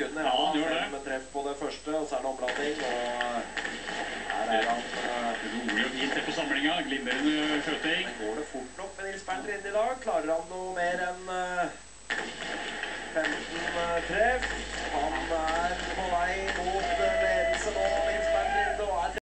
alle. Ja, han gjør det. fem treff på det første, og så er det omlanding. Og her er han eh, Rolig og fint det på samlinga. Glimrende skjøting. Går det fort nok med Nils Bernt Rinde i dag? Klarer han noe mer enn eh, 15 eh, treff?